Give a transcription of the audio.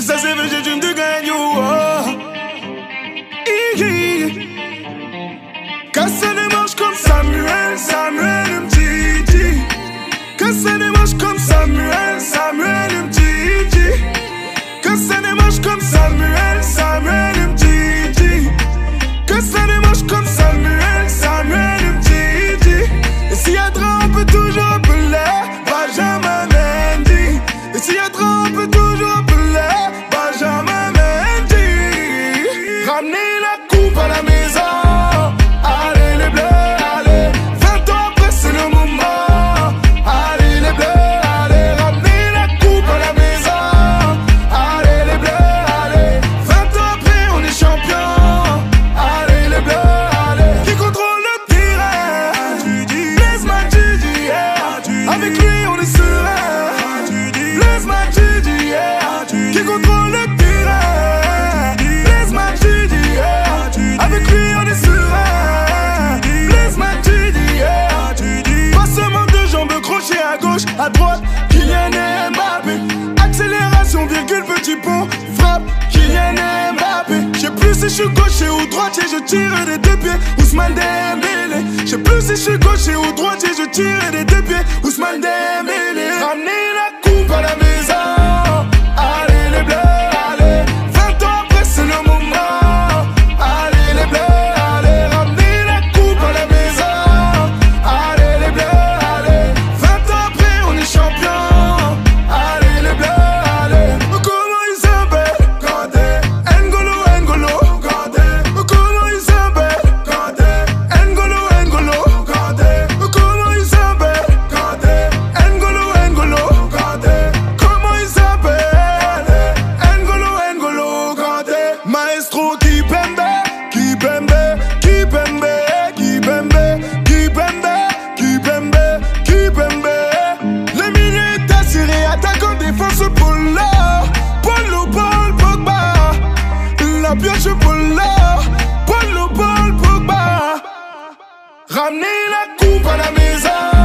It's a seven shit dream to get you Quand ça ne marche comme ça Section virgule, petit pont, frappe, Kylian Mbappé. Je sais plus si je suis gaucher ou droitier, je tire des deux pieds, Ousmane Dembélé. Je sais plus si je suis gaucher ou droitier, je tire des deux pieds, Ousmane Dembélé. Kipembe, Kipembe, Kipembe, Kipembe, Kipembe, Kipembe, Kipembe. Les minutes assurées, attaque en défense pour là. Polo, Paul, Pogba. La pioche pour là. Polo, Paul, Pogba. Ramenez la coupe à la maison.